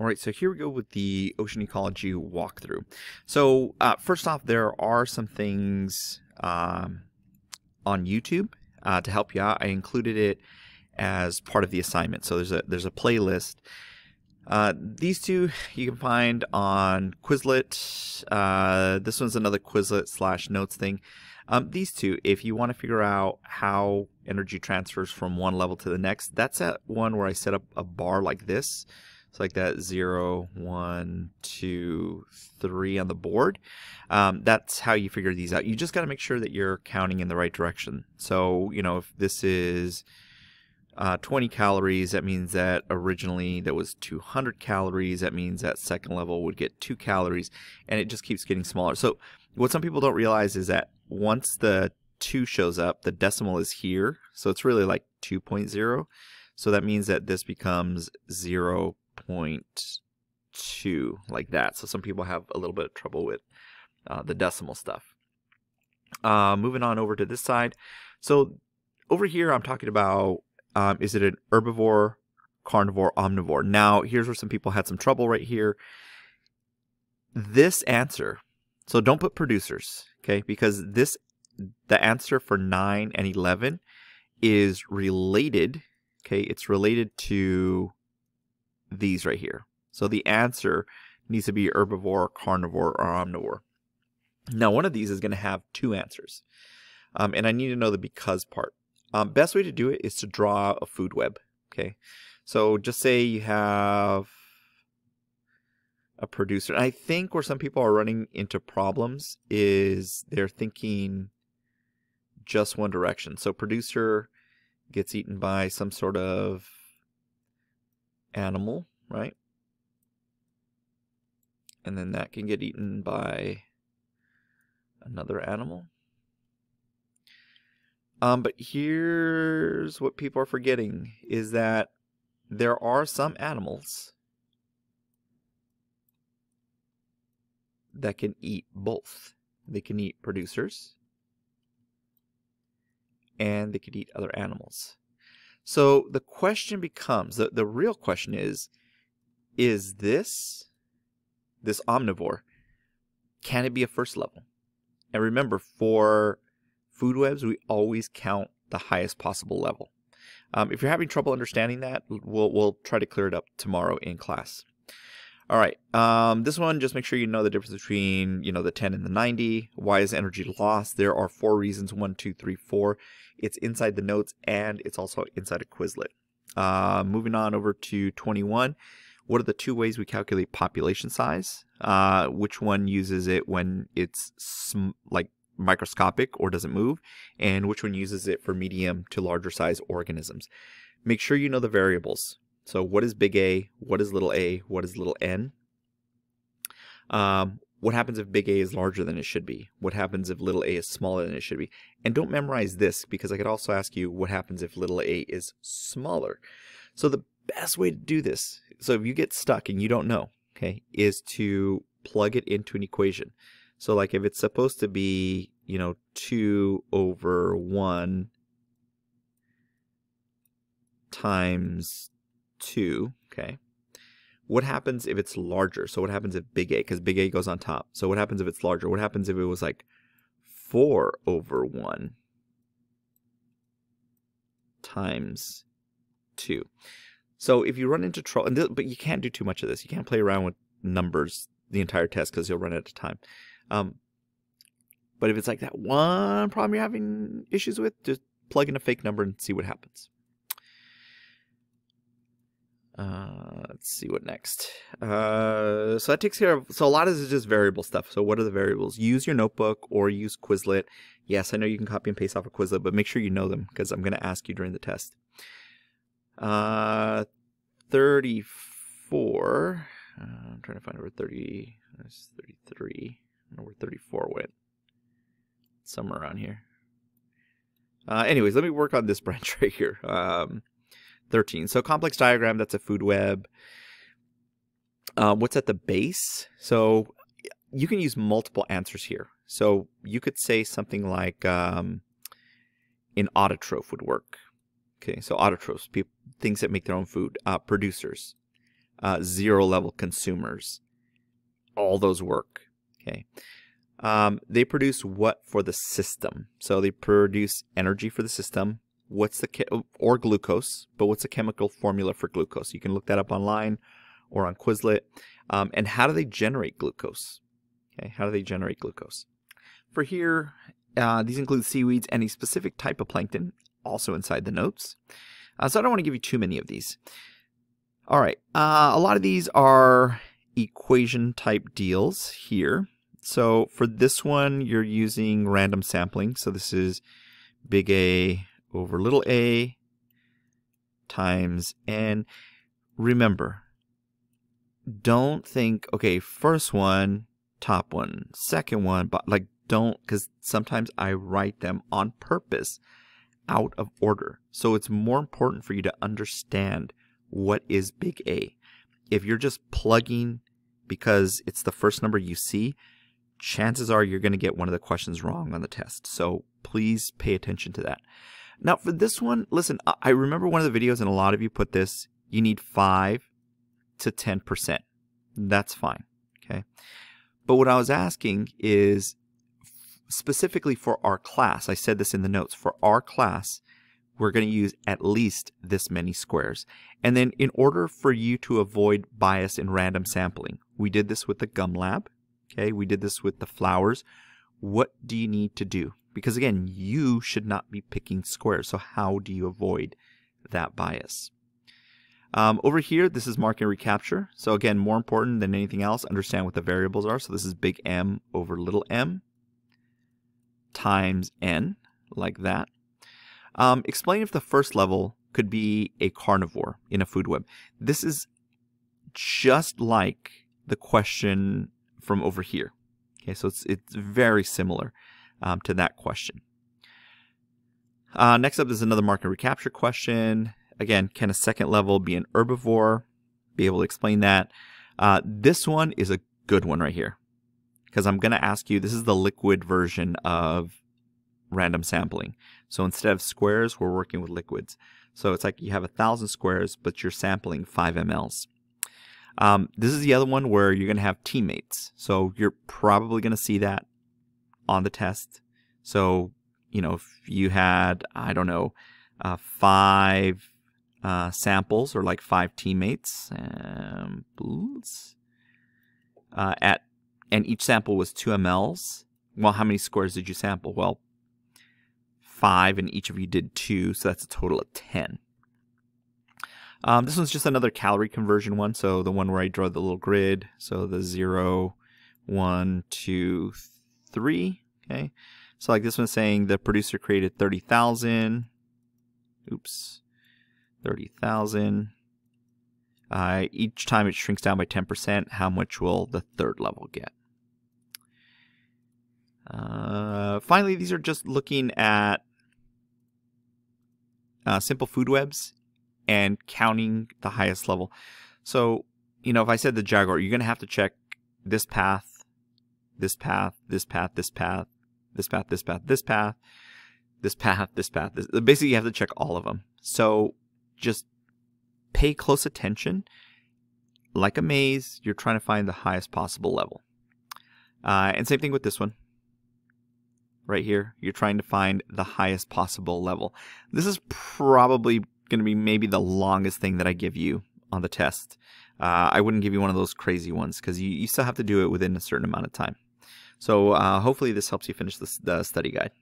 All right, so here we go with the ocean ecology walkthrough. So uh, first off, there are some things um, on YouTube uh, to help you out. I included it as part of the assignment. So there's a there's a playlist. Uh, these two you can find on Quizlet. Uh, this one's another Quizlet slash notes thing. Um, these two, if you want to figure out how energy transfers from one level to the next, that's at one where I set up a bar like this. It's like that zero, one, two, three on the board. Um, that's how you figure these out. You just got to make sure that you're counting in the right direction. So, you know, if this is uh, 20 calories, that means that originally that was 200 calories. That means that second level would get two calories, and it just keeps getting smaller. So, what some people don't realize is that once the 2 shows up, the decimal is here. So, it's really like 2.0. So, that means that this becomes 0 0.2 like that. So some people have a little bit of trouble with uh, the decimal stuff. Uh, moving on over to this side. So over here, I'm talking about um, is it an herbivore, carnivore, omnivore? Now, here's where some people had some trouble right here. This answer, so don't put producers, okay? Because this, the answer for 9 and 11 is related, okay? It's related to these right here. So the answer needs to be herbivore, carnivore, or omnivore. Now, one of these is going to have two answers. Um, and I need to know the because part. Um, best way to do it is to draw a food web. Okay. So just say you have a producer. I think where some people are running into problems is they're thinking just one direction. So producer gets eaten by some sort of animal, right? And then that can get eaten by another animal. Um, but here's what people are forgetting is that there are some animals that can eat both. They can eat producers and they could eat other animals. So the question becomes the, the real question is is this this omnivore can it be a first level? And remember for food webs we always count the highest possible level. Um, if you're having trouble understanding that, we'll we'll try to clear it up tomorrow in class. All right, um, this one just make sure you know the difference between you know the 10 and the 90. Why is energy lost? There are four reasons: one, two, three, four. It's inside the notes and it's also inside a Quizlet. Uh, moving on over to 21. What are the two ways we calculate population size? Uh, which one uses it when it's like microscopic or doesn't move? And which one uses it for medium to larger size organisms? Make sure you know the variables. So what is big A? What is little a? What is little n? Um, what happens if big A is larger than it should be? What happens if little a is smaller than it should be? And don't memorize this because I could also ask you what happens if little a is smaller. So the best way to do this, so if you get stuck and you don't know, okay, is to plug it into an equation. So like if it's supposed to be, you know, 2 over 1 times 2, okay, what happens if it's larger? So what happens if big A, because big A goes on top. So what happens if it's larger? What happens if it was like 4 over 1 times 2? So if you run into trouble, but you can't do too much of this. You can't play around with numbers the entire test because you'll run out of time. Um, but if it's like that one problem you're having issues with, just plug in a fake number and see what happens. Uh, let's see what next. Uh, so that takes care of, so a lot of this is just variable stuff. So what are the variables? Use your notebook or use Quizlet. Yes, I know you can copy and paste off of Quizlet, but make sure you know them because I'm going to ask you during the test. Uh, 34. Uh, I'm trying to find where 30, that's 33. I don't know where 34 went. Somewhere around here. Uh, anyways, let me work on this branch right here. Um, 13. So complex diagram, that's a food web. Uh, what's at the base? So you can use multiple answers here. So you could say something like um, an autotroph would work. Okay, so autotrophs, people, things that make their own food, uh, producers. uh, zero level consumers. All those work. Okay. Um, they produce what for the system? So they produce energy for the system. What's the or glucose? But what's the chemical formula for glucose? You can look that up online or on Quizlet. Um, and how do they generate glucose? Okay, how do they generate glucose? For here, uh, these include seaweeds and a specific type of plankton, also inside the notes. Uh, so I don't want to give you too many of these. All right, uh, a lot of these are equation type deals here. So for this one, you're using random sampling. So this is big A over little a times n. Remember, don't think, okay, first one, top one, second one, but like don't, because sometimes I write them on purpose out of order. So it's more important for you to understand what is big A. If you're just plugging because it's the first number you see, chances are you're going to get one of the questions wrong on the test. So please pay attention to that. Now for this one, listen, I remember one of the videos and a lot of you put this, you need 5 to 10%. That's fine, okay? But what I was asking is specifically for our class, I said this in the notes, for our class, we're going to use at least this many squares. And then in order for you to avoid bias in random sampling, we did this with the gum lab, okay? We did this with the flowers. What do you need to do? Because again, you should not be picking squares. So how do you avoid that bias? Um, over here, this is mark and recapture. So again, more important than anything else, understand what the variables are. So this is big M over little m times n, like that. Um, explain if the first level could be a carnivore in a food web. This is just like the question from over here. Okay, so it's it's very similar um, to that question. Uh, next up is another mark and recapture question. Again, can a second level be an herbivore? Be able to explain that. Uh, this one is a good one right here because I'm going to ask you, this is the liquid version of random sampling. So instead of squares, we're working with liquids. So it's like you have a thousand squares, but you're sampling five mLs. Um, this is the other one where you're going to have teammates. So you're probably going to see that on the test. So, you know, if you had, I don't know, uh, five uh, samples or like five teammates, um, uh, at and each sample was two mLs. Well, how many squares did you sample? Well, five, and each of you did two, so that's a total of ten. Um, this one's just another calorie conversion one, so the one where I draw the little grid. So the zero, one, two, three. Okay, so like this one's saying the producer created 30,000. Oops, 30,000. Uh, each time it shrinks down by 10%, how much will the third level get? Uh, finally, these are just looking at uh, simple food webs and counting the highest level. So, you know, if I said the Jaguar, you're going to have to check this path, this path, this path, this path, this path, this path, this path, this path, this path. This, basically, you have to check all of them. So just pay close attention. Like a maze, you're trying to find the highest possible level. Uh, and same thing with this one. Right here, you're trying to find the highest possible level. This is probably going to be maybe the longest thing that I give you on the test. Uh, I wouldn't give you one of those crazy ones because you, you still have to do it within a certain amount of time. So uh, hopefully this helps you finish the study guide.